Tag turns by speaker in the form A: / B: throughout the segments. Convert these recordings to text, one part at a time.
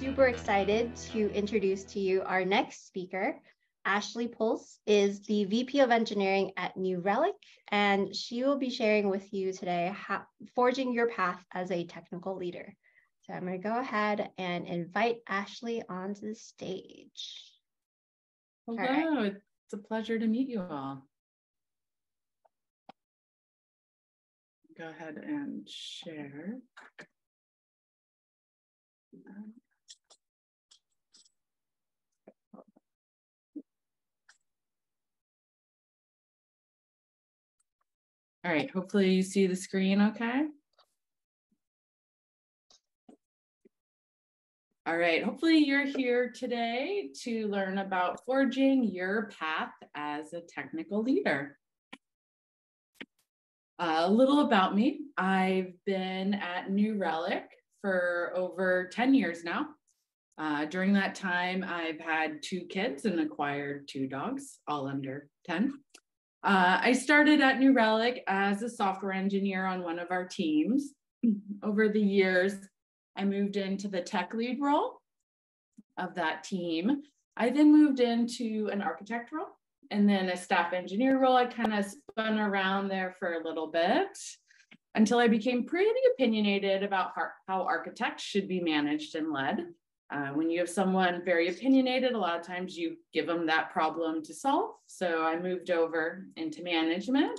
A: super excited to introduce to you our next speaker. Ashley Puls is the VP of Engineering at New Relic, and she will be sharing with you today how, forging your path as a technical leader. So I'm going to go ahead and invite Ashley onto the stage.
B: Hello, right. it's a pleasure to meet you all. Go ahead and share. All right, hopefully you see the screen okay. All right, hopefully you're here today to learn about forging your path as a technical leader. a little about me. I've been at New Relic for over 10 years now. Uh, during that time, I've had two kids and acquired two dogs, all under 10. Uh, I started at New Relic as a software engineer on one of our teams. Over the years, I moved into the tech lead role of that team. I then moved into an architect role and then a staff engineer role. I kind of spun around there for a little bit until I became pretty opinionated about how architects should be managed and led. Uh, when you have someone very opinionated, a lot of times you give them that problem to solve. So I moved over into management.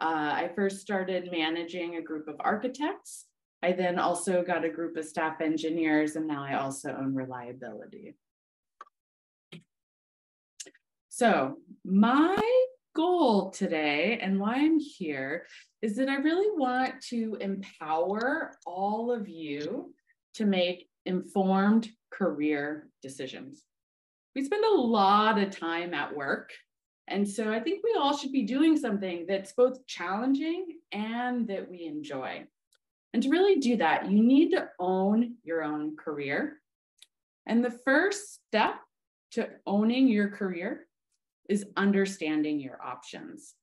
B: Uh, I first started managing a group of architects. I then also got a group of staff engineers, and now I also own reliability. So my goal today and why I'm here is that I really want to empower all of you to make informed career decisions. We spend a lot of time at work. And so I think we all should be doing something that's both challenging and that we enjoy. And to really do that, you need to own your own career. And the first step to owning your career is understanding your options.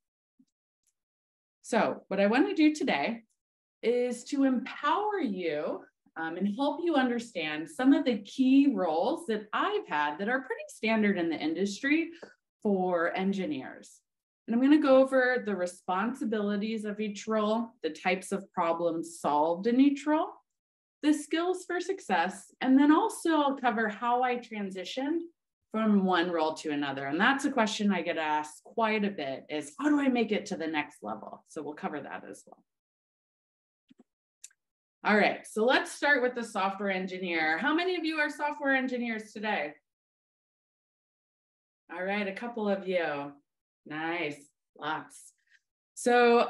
B: So, what I want to do today is to empower you um, and help you understand some of the key roles that I've had that are pretty standard in the industry for engineers. And I'm going to go over the responsibilities of each role, the types of problems solved in each role, the skills for success, and then also I'll cover how I transitioned from one role to another. And that's a question I get asked quite a bit is how do I make it to the next level? So we'll cover that as well. All right, so let's start with the software engineer. How many of you are software engineers today? All right, a couple of you. Nice, lots. So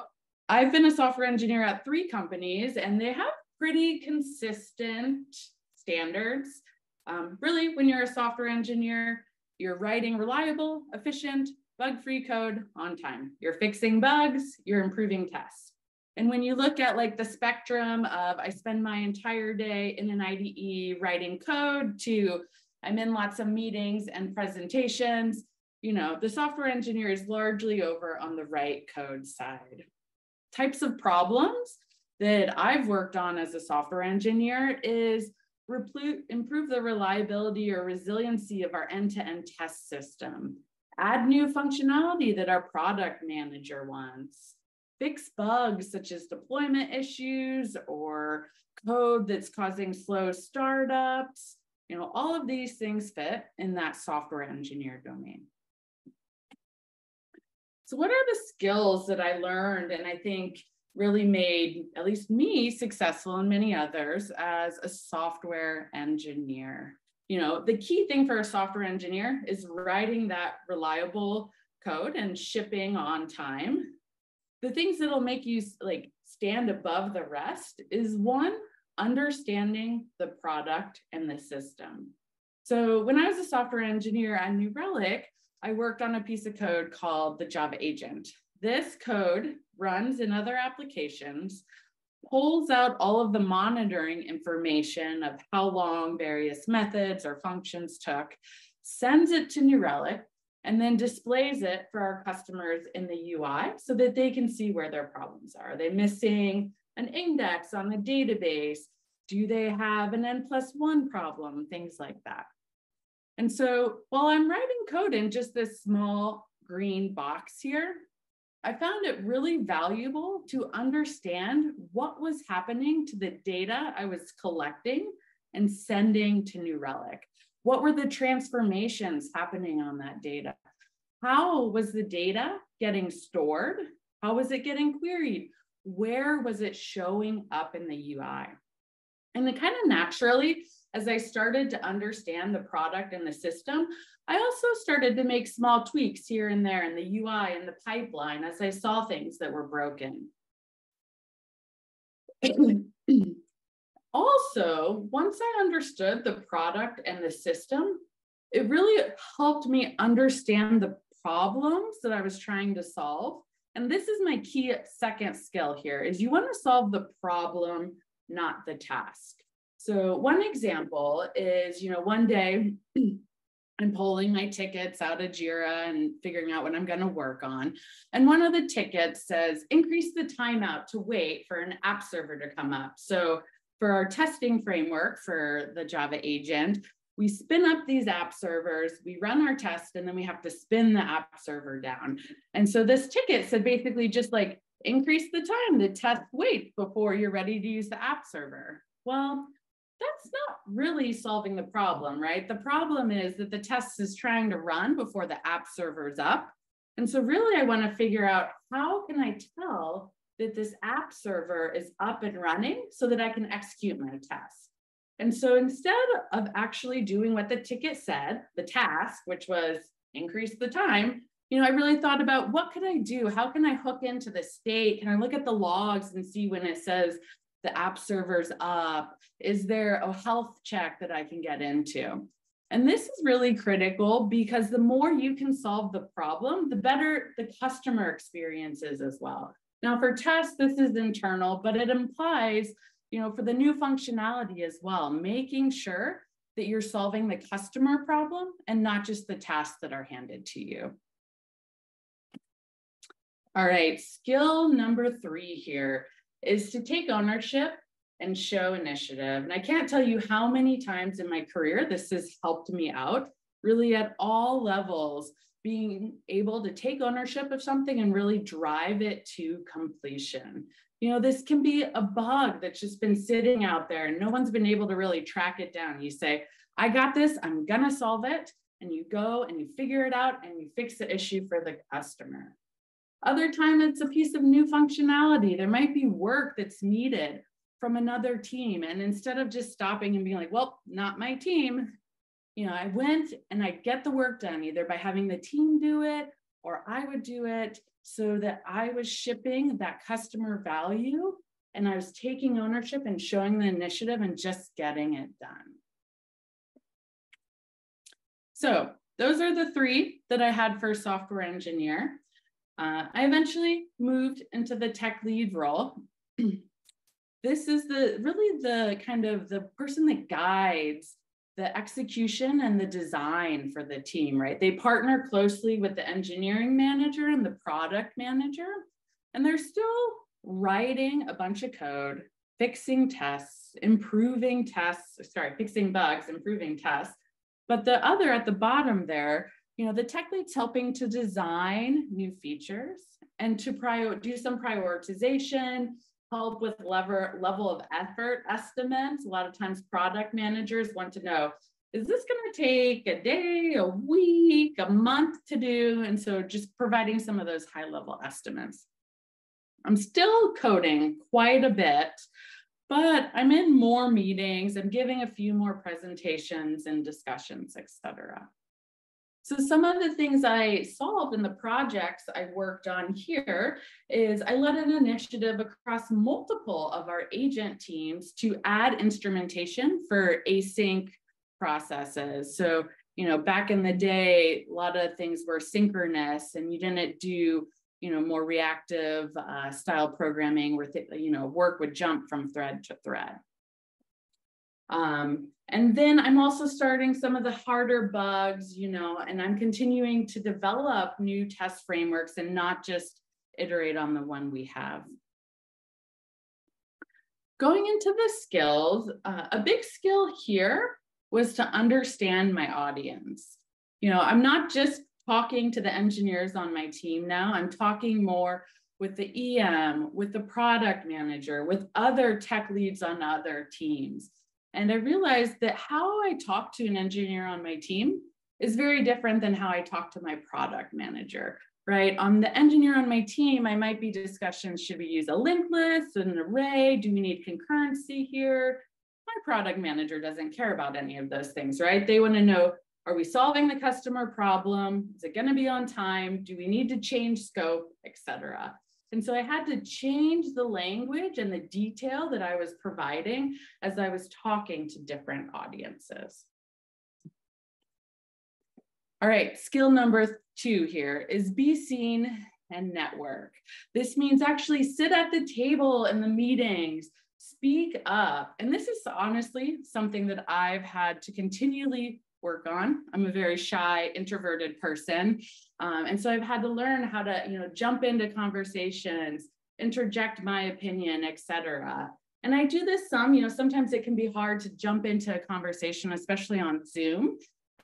B: I've been a software engineer at three companies and they have pretty consistent standards. Um, really, when you're a software engineer, you're writing reliable, efficient, bug-free code on time. You're fixing bugs, you're improving tests. And when you look at like the spectrum of I spend my entire day in an IDE writing code to I'm in lots of meetings and presentations, you know, the software engineer is largely over on the right code side. Types of problems that I've worked on as a software engineer is improve the reliability or resiliency of our end-to-end -end test system, add new functionality that our product manager wants, fix bugs such as deployment issues or code that's causing slow startups. You know, all of these things fit in that software engineer domain. So what are the skills that I learned and I think really made at least me successful and many others as a software engineer? You know, the key thing for a software engineer is writing that reliable code and shipping on time the things that'll make you like stand above the rest is one understanding the product and the system. So when i was a software engineer at new relic i worked on a piece of code called the java agent. This code runs in other applications pulls out all of the monitoring information of how long various methods or functions took sends it to new relic and then displays it for our customers in the UI so that they can see where their problems are. Are they missing an index on the database? Do they have an N plus one problem? Things like that. And so while I'm writing code in just this small green box here, I found it really valuable to understand what was happening to the data I was collecting and sending to New Relic. What were the transformations happening on that data? How was the data getting stored? How was it getting queried? Where was it showing up in the UI? And it kind of naturally, as I started to understand the product and the system, I also started to make small tweaks here and there in the UI and the pipeline as I saw things that were broken. also, once I understood the product and the system, it really helped me understand the problems that I was trying to solve. And this is my key second skill here is you want to solve the problem, not the task. So one example is, you know, one day I'm pulling my tickets out of Jira and figuring out what I'm going to work on. And one of the tickets says increase the timeout to wait for an app server to come up. So for our testing framework for the Java agent, we spin up these app servers, we run our test, and then we have to spin the app server down. And so this ticket said basically just like increase the time the test wait before you're ready to use the app server. Well, that's not really solving the problem, right? The problem is that the test is trying to run before the app server is up. And so really I wanna figure out how can I tell that this app server is up and running so that I can execute my test. And so instead of actually doing what the ticket said, the task, which was increase the time, you know, I really thought about what could I do? How can I hook into the state? Can I look at the logs and see when it says the app server's up? Is there a health check that I can get into? And this is really critical because the more you can solve the problem, the better the customer experience is as well. Now for tests, this is internal, but it implies you know, for the new functionality as well, making sure that you're solving the customer problem and not just the tasks that are handed to you. All right, skill number three here is to take ownership and show initiative. And I can't tell you how many times in my career this has helped me out, really at all levels, being able to take ownership of something and really drive it to completion. You know, this can be a bug that's just been sitting out there and no one's been able to really track it down. You say, I got this, I'm gonna solve it. And you go and you figure it out and you fix the issue for the customer. Other time it's a piece of new functionality. There might be work that's needed from another team. And instead of just stopping and being like, well, not my team, you know, I went and I get the work done either by having the team do it or I would do it so that I was shipping that customer value and I was taking ownership and showing the initiative and just getting it done. So those are the three that I had for software engineer. Uh, I eventually moved into the tech lead role. this is the really the kind of the person that guides the execution and the design for the team, right? They partner closely with the engineering manager and the product manager, and they're still writing a bunch of code, fixing tests, improving tests, sorry, fixing bugs, improving tests. But the other at the bottom there, you know, the tech lead's helping to design new features and to prior do some prioritization, help with lever, level of effort estimates. A lot of times product managers want to know, is this going to take a day, a week, a month to do? And so just providing some of those high level estimates. I'm still coding quite a bit, but I'm in more meetings. I'm giving a few more presentations and discussions, et cetera. So some of the things I solved in the projects I worked on here is I led an initiative across multiple of our agent teams to add instrumentation for async processes. So, you know, back in the day, a lot of things were synchronous and you didn't do, you know, more reactive uh, style programming where, you know, work would jump from thread to thread. Um, and then I'm also starting some of the harder bugs, you know, and I'm continuing to develop new test frameworks and not just iterate on the one we have. going into the skills, uh, a big skill here was to understand my audience. You know, I'm not just talking to the engineers on my team now, I'm talking more with the EM, with the product manager, with other tech leads on other teams. And I realized that how I talk to an engineer on my team is very different than how I talk to my product manager, right? On the engineer on my team, I might be discussions, should we use a linked list, an array? Do we need concurrency here? My product manager doesn't care about any of those things, right? They wanna know, are we solving the customer problem? Is it gonna be on time? Do we need to change scope, etc. And so I had to change the language and the detail that I was providing as I was talking to different audiences. All right, skill number two here is be seen and network. This means actually sit at the table in the meetings, speak up. And this is honestly something that I've had to continually work on. I'm a very shy, introverted person. Um, and so I've had to learn how to, you know, jump into conversations, interject my opinion, etc. And I do this some, you know, sometimes it can be hard to jump into a conversation, especially on Zoom.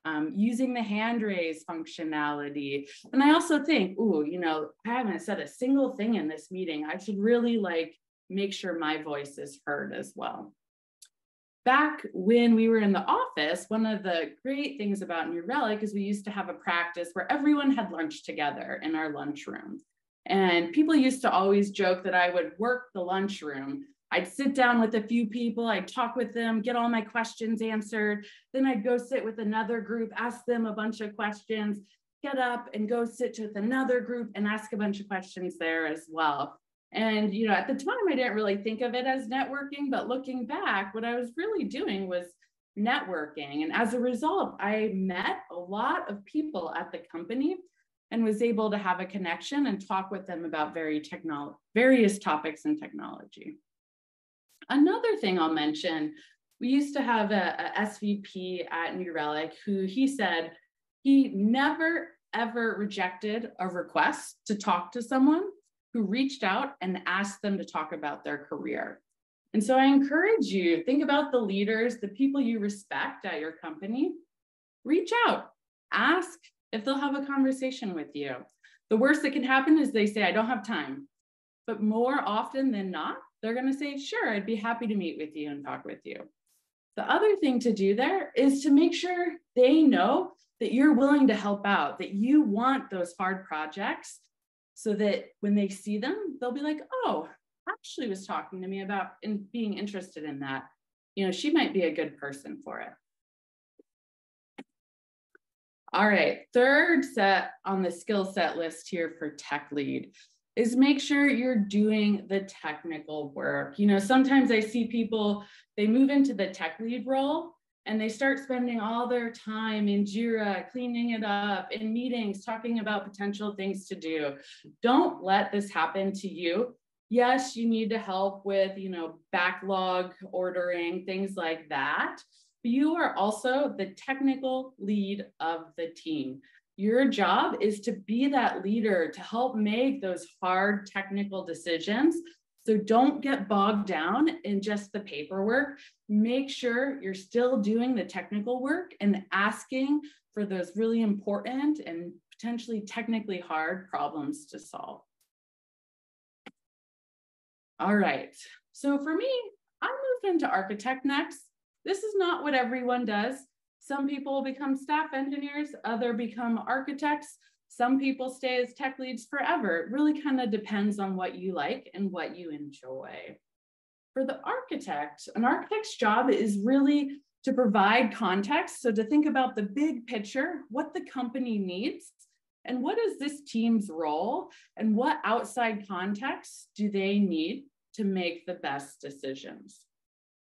B: Um, using the hand raise functionality. And I also think, ooh, you know, I haven't said a single thing in this meeting. I should really like make sure my voice is heard as well back when we were in the office, one of the great things about New Relic is we used to have a practice where everyone had lunch together in our lunchroom. And people used to always joke that I would work the lunchroom. I'd sit down with a few people, I'd talk with them, get all my questions answered. Then I'd go sit with another group, ask them a bunch of questions, get up and go sit with another group and ask a bunch of questions there as well. And, you know, at the time, I didn't really think of it as networking, but looking back, what I was really doing was networking. And as a result, I met a lot of people at the company and was able to have a connection and talk with them about very technolo- various topics in technology. Another thing I'll mention, we used to have a, a SVP at New Relic who he said he never ever rejected a request to talk to someone who reached out and asked them to talk about their career. And so I encourage you, think about the leaders, the people you respect at your company, reach out, ask if they'll have a conversation with you. The worst that can happen is they say, I don't have time. But more often than not, they're going to say, Sure, I'd be happy to meet with you and talk with you. The other thing to do there is to make sure they know that you're willing to help out, that you want those hard projects so that when they see them, they'll be like, oh, Ashley was talking to me about in being interested in that. You know, she might be a good person for it. All right, third set on the skill set list here for tech lead is make sure you're doing the technical work. You know, sometimes I see people, they move into the tech lead role and they start spending all their time in Jira, cleaning it up, in meetings, talking about potential things to do. Don't let this happen to you. Yes, you need to help with, you know, backlog ordering, things like that. But you are also the technical lead of the team. Your job is to be that leader to help make those hard technical decisions so don't get bogged down in just the paperwork. Make sure you're still doing the technical work and asking for those really important and potentially technically hard problems to solve. All right, so for me, I moved into architect next. This is not what everyone does. Some people become staff engineers, other become architects. Some people stay as tech leads forever. It really kind of depends on what you like and what you enjoy. For the architect, an architect's job is really to provide context. So to think about the big picture, what the company needs, and what is this team's role, and what outside context do they need to make the best decisions.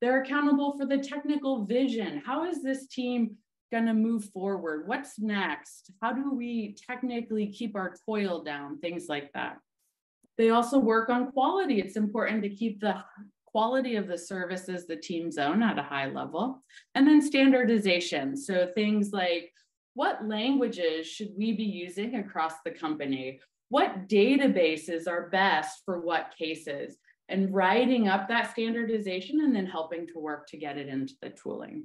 B: They're accountable for the technical vision. How is this team going to move forward? What's next? How do we technically keep our toil down? Things like that. They also work on quality. It's important to keep the quality of the services the teams own at a high level. And then standardization. So things like what languages should we be using across the company? What databases are best for what cases? and writing up that standardization and then helping to work to get it into the tooling.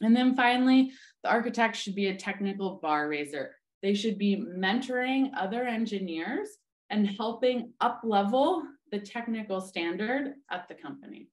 B: And then finally, the architect should be a technical bar raiser. They should be mentoring other engineers and helping up level the technical standard at the company.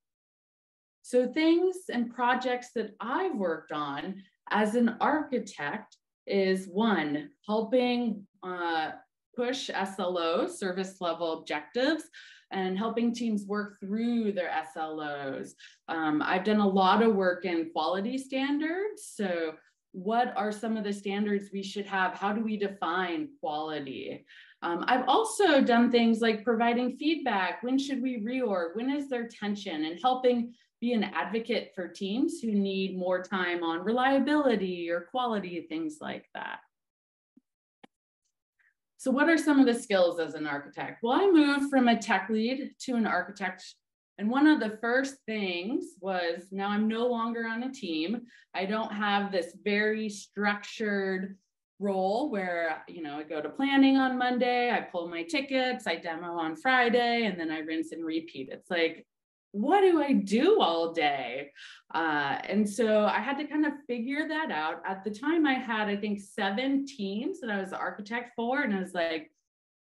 B: So things and projects that I've worked on as an architect is one, helping uh, push SLO, service level objectives, and helping teams work through their SLOs. Um, I've done a lot of work in quality standards. So what are some of the standards we should have? How do we define quality? Um, I've also done things like providing feedback. When should we reorg? When is there tension? And helping be an advocate for teams who need more time on reliability or quality, things like that. So what are some of the skills as an architect? Well, I moved from a tech lead to an architect. And one of the first things was now I'm no longer on a team. I don't have this very structured role where, you know, I go to planning on Monday, I pull my tickets, I demo on Friday, and then I rinse and repeat. It's like what do I do all day? Uh, and so I had to kind of figure that out. At the time, I had, I think, seven teams that I was the architect for. And I was like,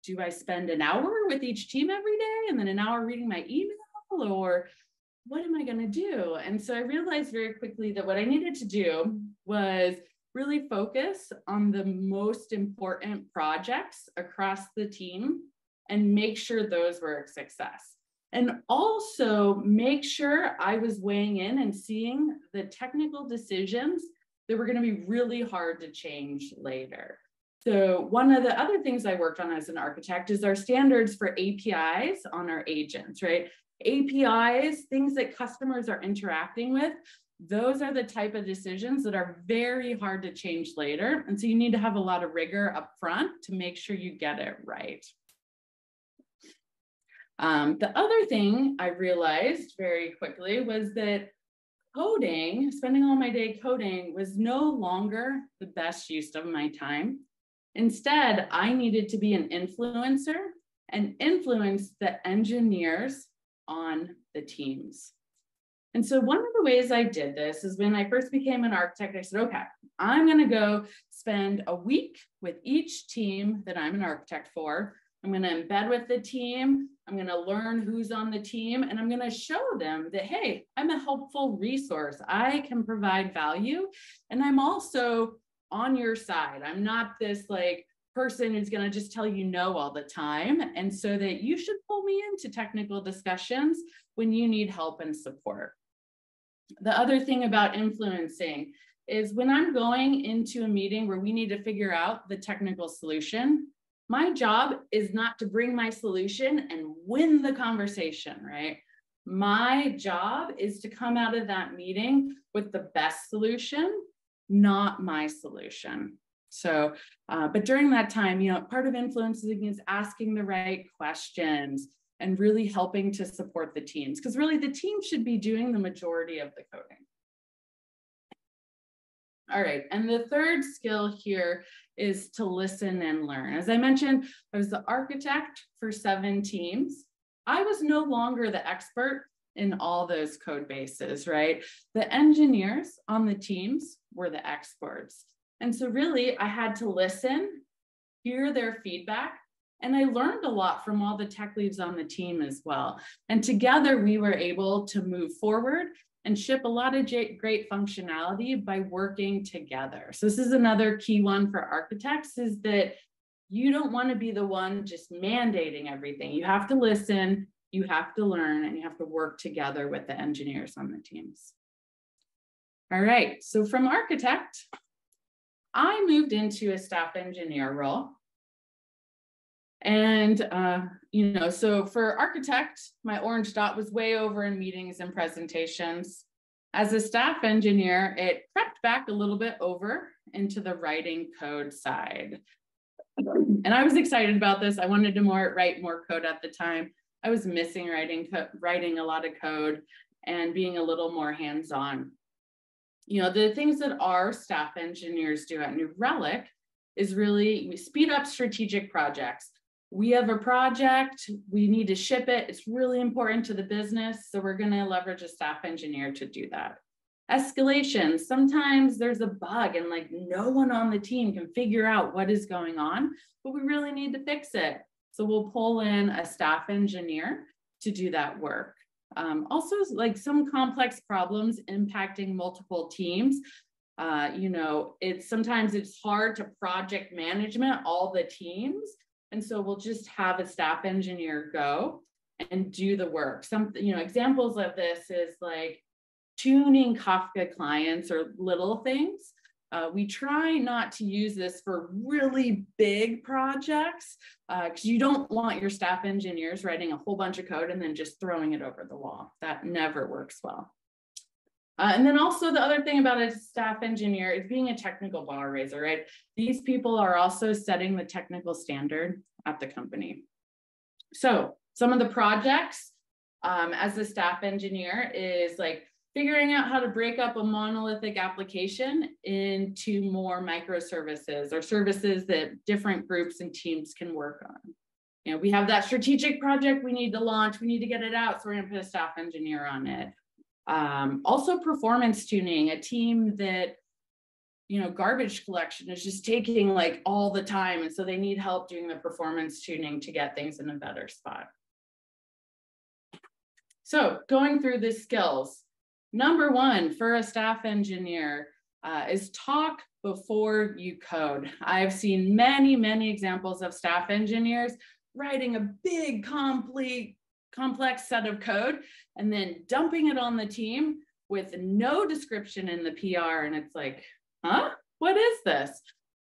B: do I spend an hour with each team every day and then an hour reading my email? Or what am I going to do? And so I realized very quickly that what I needed to do was really focus on the most important projects across the team and make sure those were a success and also make sure I was weighing in and seeing the technical decisions that were going to be really hard to change later. So one of the other things I worked on as an architect is our standards for APIs on our agents, right? APIs, things that customers are interacting with, those are the type of decisions that are very hard to change later. And so you need to have a lot of rigor up front to make sure you get it right. Um, the other thing I realized very quickly was that coding, spending all my day coding, was no longer the best use of my time. Instead, I needed to be an influencer and influence the engineers on the teams. And so, one of the ways I did this is when I first became an architect, I said, okay, I'm going to go spend a week with each team that I'm an architect for. I'm going to embed with the team. I'm going to learn who's on the team and I'm going to show them that, hey, I'm a helpful resource. I can provide value. And I'm also on your side. I'm not this like person who's going to just tell you no all the time. And so that you should pull me into technical discussions when you need help and support. The other thing about influencing is when I'm going into a meeting where we need to figure out the technical solution, my job is not to bring my solution and win the conversation, right? My job is to come out of that meeting with the best solution, not my solution. So, uh, but during that time, you know, part of influencing is asking the right questions and really helping to support the teams because really the team should be doing the majority of the coding. All right, and the third skill here is to listen and learn. As I mentioned, I was the architect for seven teams. I was no longer the expert in all those code bases, right? The engineers on the teams were the experts. And so really I had to listen, hear their feedback, and I learned a lot from all the tech leads on the team as well. And together we were able to move forward and ship a lot of great functionality by working together. So this is another key one for architects is that you don't want to be the one just mandating everything. You have to listen, you have to learn, and you have to work together with the engineers on the teams. All right, so from architect, I moved into a staff engineer role. And, uh, you know, so for architect, my orange dot was way over in meetings and presentations. As a staff engineer, it crept back a little bit over into the writing code side. And I was excited about this. I wanted to more write more code at the time. I was missing writing writing a lot of code and being a little more hands-on. You know, the things that our staff engineers do at New Relic is really we speed up strategic projects we have a project, we need to ship it. It's really important to the business. So we're going to leverage a staff engineer to do that. Escalation, sometimes there's a bug and like no one on the team can figure out what is going on, but we really need to fix it. So we'll pull in a staff engineer to do that work. Um, also, like some complex problems impacting multiple teams. Uh, you know, it's sometimes it's hard to project management all the teams. And so we'll just have a staff engineer go and do the work. Some, you know, examples of this is like tuning Kafka clients or little things. Uh, we try not to use this for really big projects because uh, you don't want your staff engineers writing a whole bunch of code and then just throwing it over the wall. That never works well. Uh, and then also the other thing about a staff engineer is being a technical bar raiser, right? These people are also setting the technical standard at the company. So some of the projects um, as a staff engineer is like figuring out how to break up a monolithic application into more microservices or services that different groups and teams can work on. You know, we have that strategic project we need to launch, we need to get it out, so we're gonna put a staff engineer on it. Um, also performance tuning, a team that, you know, garbage collection is just taking like all the time. And so they need help doing the performance tuning to get things in a better spot. So going through the skills, number one for a staff engineer uh, is talk before you code. I've seen many, many examples of staff engineers writing a big, complete complex set of code and then dumping it on the team with no description in the PR. And it's like, huh? What is this?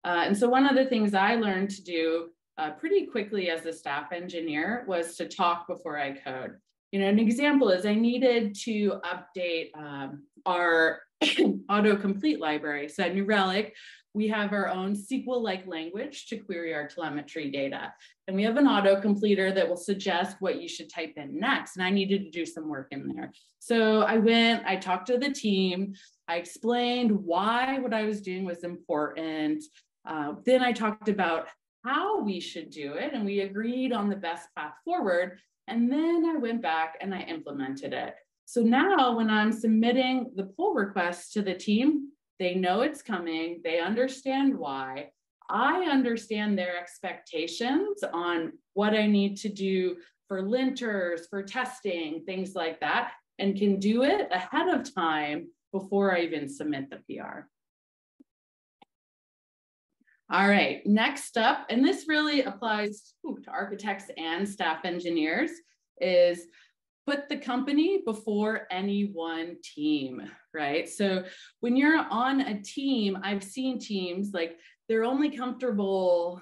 B: Uh, and so one of the things I learned to do uh, pretty quickly as a staff engineer was to talk before I code. You know, an example is I needed to update um, our autocomplete library. So New Relic, we have our own SQL-like language to query our telemetry data. And we have an auto completer that will suggest what you should type in next. And I needed to do some work in there. So I went, I talked to the team, I explained why what I was doing was important. Uh, then I talked about how we should do it, and we agreed on the best path forward. And then I went back and I implemented it. So now when I'm submitting the pull request to the team, they know it's coming, they understand why. I understand their expectations on what I need to do for linters, for testing, things like that, and can do it ahead of time before I even submit the PR. All right, next up, and this really applies ooh, to architects and staff engineers, is put the company before any one team, right? So when you're on a team, I've seen teams like they're only comfortable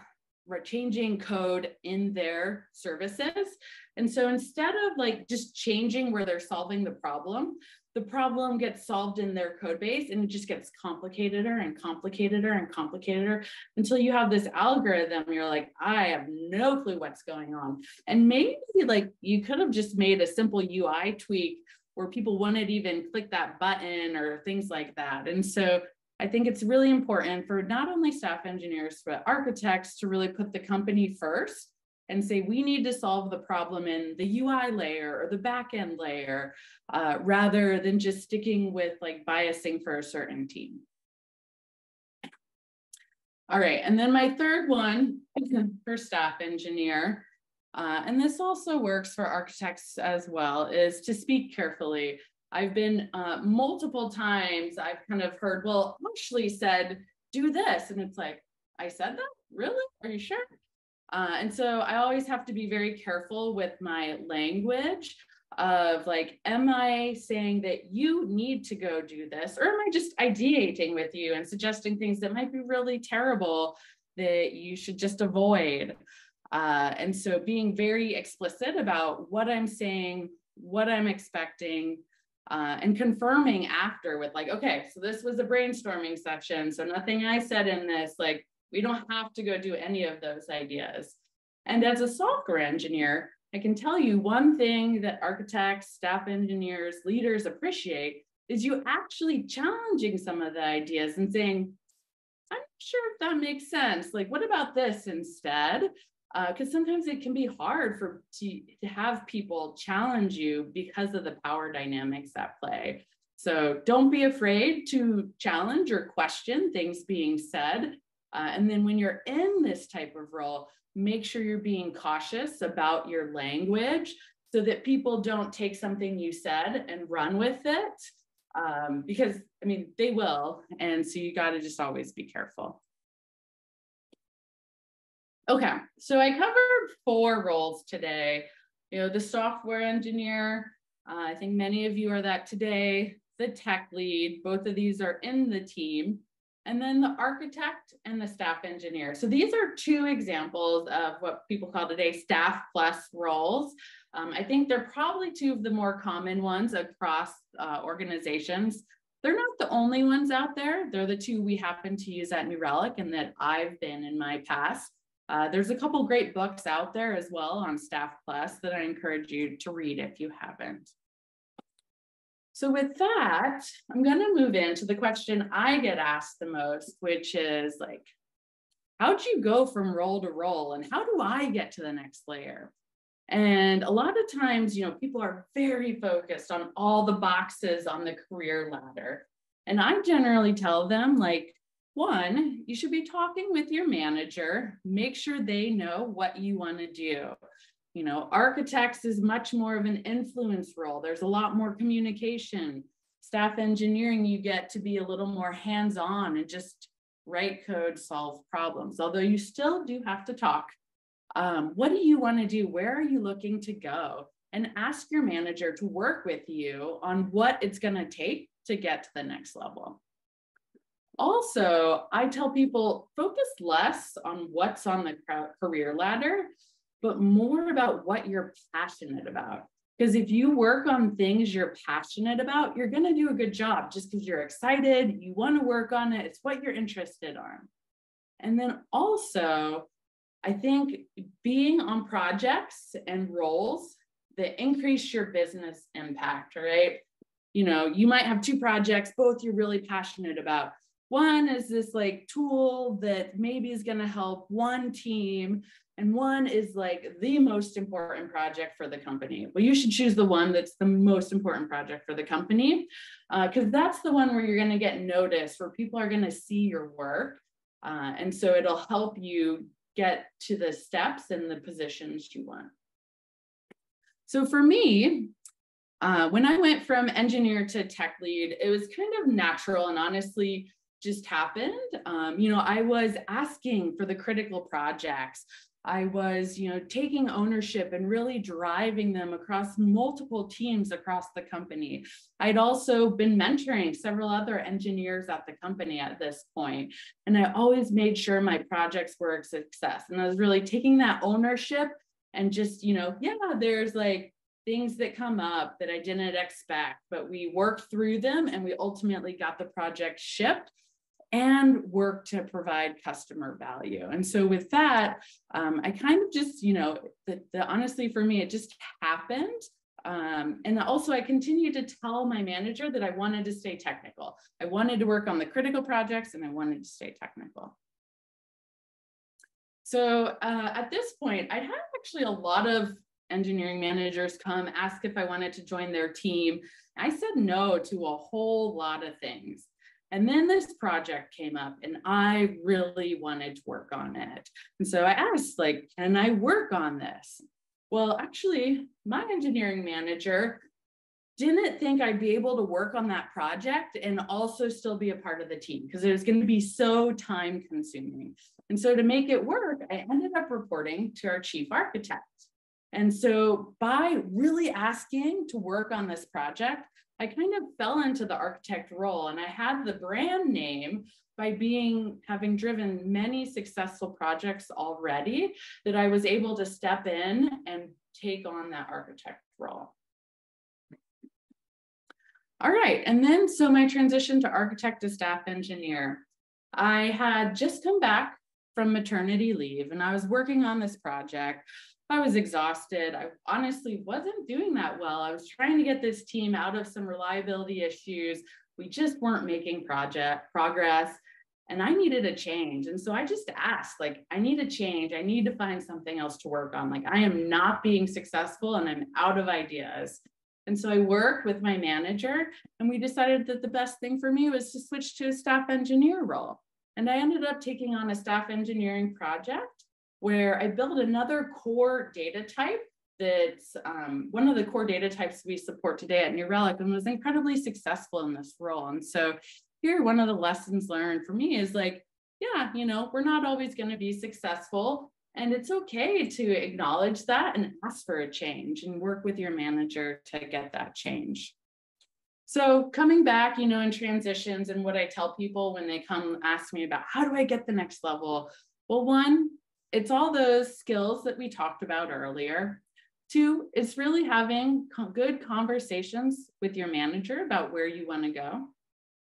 B: changing code in their services. And so instead of like just changing where they're solving the problem, the problem gets solved in their code base and it just gets complicateder and complicateder and complicateder until you have this algorithm you're like i have no clue what's going on. And maybe like you could have just made a simple ui tweak where people wouldn't even click that button or things like that. And so I think it's really important for not only staff engineers, but architects to really put the company first and say we need to solve the problem in the UI layer or the backend layer uh, rather than just sticking with like biasing for a certain team. All right, and then my third one for staff engineer, uh, and this also works for architects as well, is to speak carefully. I've been uh, multiple times, I've kind of heard, well, Ashley said, do this. And it's like, I said that? Really? Are you sure? Uh, and so I always have to be very careful with my language of like, am I saying that you need to go do this? Or am I just ideating with you and suggesting things that might be really terrible that you should just avoid? Uh, and so being very explicit about what I'm saying, what I'm expecting, uh, and confirming after with like, okay, so this was a brainstorming session. So nothing I said in this, like, we don't have to go do any of those ideas. And as a software engineer, I can tell you one thing that architects, staff engineers, leaders appreciate is you actually challenging some of the ideas and saying, I'm sure if that makes sense. Like, what about this instead? because uh, sometimes it can be hard for to, to have people challenge you because of the power dynamics at play. So don't be afraid to challenge or question things being said. Uh, and then when you're in this type of role, make sure you're being cautious about your language so that people don't take something you said and run with it. Um, because I mean, they will. And so you got to just always be careful. Okay, so I covered four roles today. You know, the software engineer, uh, I think many of you are that today, the tech lead, both of these are in the team, and then the architect and the staff engineer. So these are two examples of what people call today staff plus roles. Um, I think they're probably two of the more common ones across uh, organizations. They're not the only ones out there. They're the two we happen to use at New Relic and that I've been in my past. Uh, there's a couple great books out there as well on Staff Plus that I encourage you to read if you haven't. So with that, I'm going to move into the question I get asked the most, which is like, how'd you go from role to role and how do I get to the next layer? And a lot of times, you know, people are very focused on all the boxes on the career ladder. And I generally tell them, like, one, you should be talking with your manager, make sure they know what you want to do. You know, architects is much more of an influence role. There's a lot more communication. Staff engineering, you get to be a little more hands on and just write code, solve problems, although you still do have to talk. Um, what do you want to do? Where are you looking to go? And ask your manager to work with you on what it's going to take to get to the next level. Also, I tell people focus less on what's on the career ladder, but more about what you're passionate about. Because if you work on things you're passionate about, you're going to do a good job just because you're excited, you want to work on it, it's what you're interested on. And then also, I think being on projects and roles that increase your business impact, right? You know, you might have two projects, both you're really passionate about. One is this like tool that maybe is going to help one team, and one is like the most important project for the company. Well, you should choose the one that's the most important project for the company, because uh, that's the one where you're going to get noticed, where people are going to see your work. Uh, and so it'll help you get to the steps and the positions you want. So for me, uh, when I went from engineer to tech lead, it was kind of natural and honestly just happened. Um, you know, I was asking for the critical projects. I was, you know, taking ownership and really driving them across multiple teams across the company. I'd also been mentoring several other engineers at the company at this point, and I always made sure my projects were a success. And I was really taking that ownership and just, you know, yeah, there's like things that come up that I didn't expect, but we worked through them and we ultimately got the project shipped and work to provide customer value. And so with that, um, I kind of just, you know, the, the, honestly for me, it just happened. Um, and also I continued to tell my manager that I wanted to stay technical. I wanted to work on the critical projects and I wanted to stay technical. So uh, at this point, I had actually a lot of engineering managers come ask if I wanted to join their team. I said no to a whole lot of things. And then this project came up and I really wanted to work on it. And so I asked, like, can I work on this? Well, actually, my engineering manager didn't think I'd be able to work on that project and also still be a part of the team because it was going to be so time consuming. And so to make it work, I ended up reporting to our chief architect. And so by really asking to work on this project, I kind of fell into the architect role and I had the brand name by being having driven many successful projects already that I was able to step in and take on that architect role. All right, and then so my transition to architect to staff engineer. I had just come back from maternity leave and I was working on this project. I was exhausted. I honestly wasn't doing that well. I was trying to get this team out of some reliability issues. We just weren't making project progress. and I needed a change. And so I just asked, like, I need a change. I need to find something else to work on. Like, I am not being successful and I'm out of ideas. And so I worked with my manager and we decided that the best thing for me was to switch to a staff engineer role. And I ended up taking on a staff engineering project where I built another core data type that's um, one of the core data types we support today at New Relic and was incredibly successful in this role. And so here, one of the lessons learned for me is like, yeah, you know, we're not always going to be successful. And it's okay to acknowledge that and ask for a change and work with your manager to get that change. So coming back, you know, in transitions and what I tell people when they come ask me about how do I get the next level? Well, one, it's all those skills that we talked about earlier. Two, it's really having good conversations with your manager about where you want to go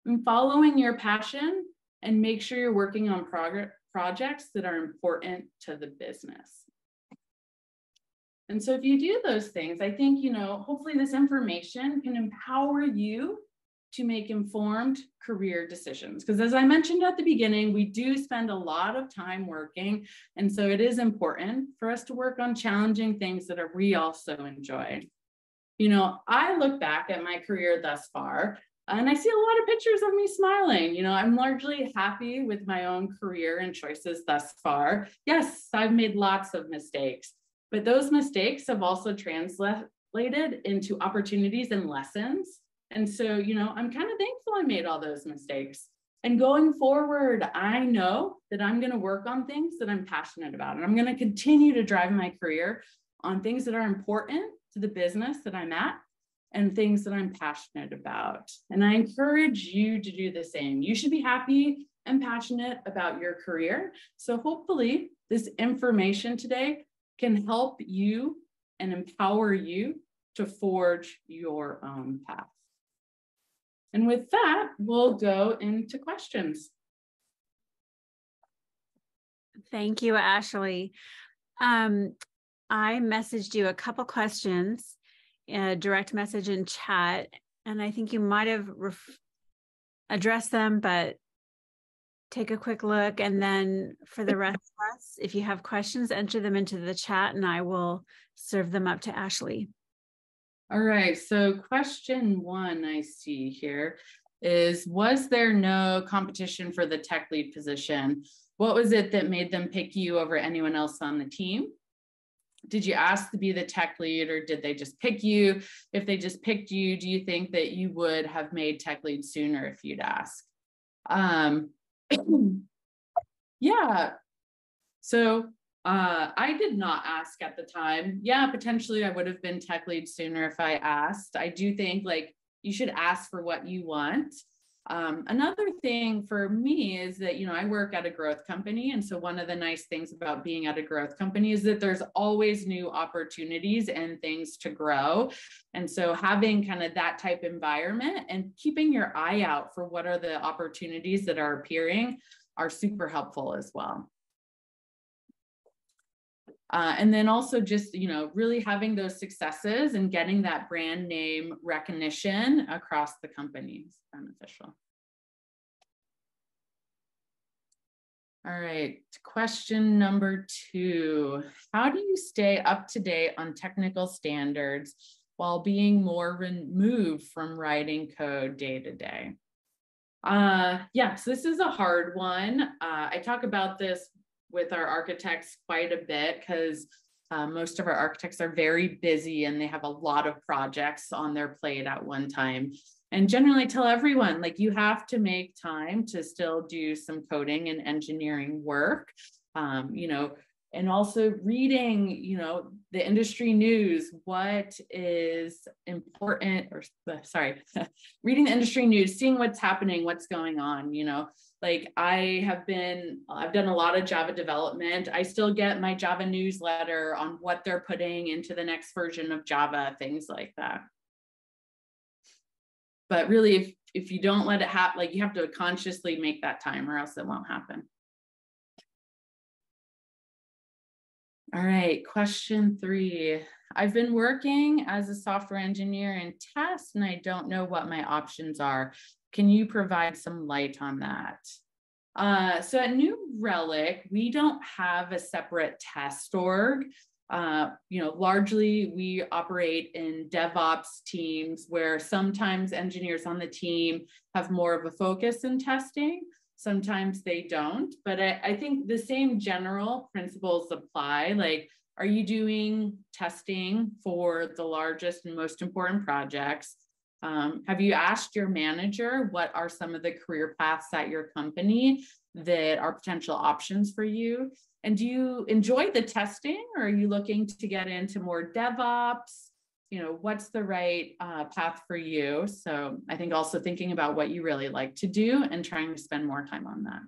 B: and following your passion and make sure you're working on projects that are important to the business. And so if you do those things, I think, you know, hopefully this information can empower you to make informed career decisions. Because as I mentioned at the beginning, we do spend a lot of time working. And so it is important for us to work on challenging things that are, we also enjoy. You know, I look back at my career thus far and I see a lot of pictures of me smiling. You know, I'm largely happy with my own career and choices thus far. Yes, I've made lots of mistakes, but those mistakes have also translated into opportunities and lessons. And so, you know, I'm kind of thankful I made all those mistakes. And going forward, I know that I'm going to work on things that I'm passionate about. And I'm going to continue to drive my career on things that are important to the business that I'm at and things that I'm passionate about. And I encourage you to do the same. You should be happy and passionate about your career. So hopefully, this information today can help you and empower you to forge your own path. And with that, we'll go into questions.
C: Thank you, Ashley. Um, I messaged you a couple questions a direct message in chat, and I think you might have addressed them, but take a quick look. And then for the rest of us, if you have questions, enter them into the chat and I will serve them up to Ashley.
B: All right. So, question one I see here is Was there no competition for the tech lead position? What was it that made them pick you over anyone else on the team? did you ask to be the tech lead or did they just pick you? If they just picked you, do you think that you would have made tech lead sooner if you'd ask? Um, yeah. So uh, I did not ask at the time. Yeah, potentially I would have been tech lead sooner if I asked. I do think like you should ask for what you want. Um, another thing for me is that, you know, I work at a growth company. And so one of the nice things about being at a growth company is that there's always new opportunities and things to grow. And so having kind of that type environment and keeping your eye out for what are the opportunities that are appearing are super helpful as well. Uh, and then also just, you know, really having those successes and getting that brand name recognition across the company is beneficial. All right, question number two. How do you stay up to date on technical standards while being more removed from writing code day to day? Uh, yes, this is a hard one. Uh, I talk about this with our architects quite a bit because uh, most of our architects are very busy and they have a lot of projects on their plate at one time. And generally tell everyone like you have to make time to still do some coding and engineering work. Um, you know, and also reading you know the industry news what is important or sorry reading the industry news seeing what's happening what's going on you know like i have been i've done a lot of java development i still get my java newsletter on what they're putting into the next version of java things like that but really if if you don't let it happen like you have to consciously make that time or else it won't happen All right, question three. I've been working as a software engineer in test and I don't know what my options are. Can you provide some light on that? Uh, so at New Relic, we don't have a separate test org. Uh, you know, largely we operate in DevOps teams where sometimes engineers on the team have more of a focus in testing. Sometimes they don't, but I, I think the same general principles apply. Like, are you doing testing for the largest and most important projects? Um, have you asked your manager what are some of the career paths at your company that are potential options for you? And do you enjoy the testing or are you looking to get into more DevOps? You know, what's the right uh, path for you? So I think also thinking about what you really like to do and trying to spend more time on that.